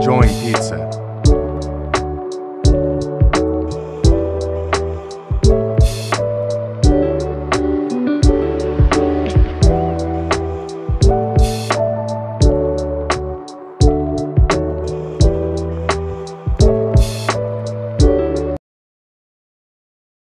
enjoying pizza.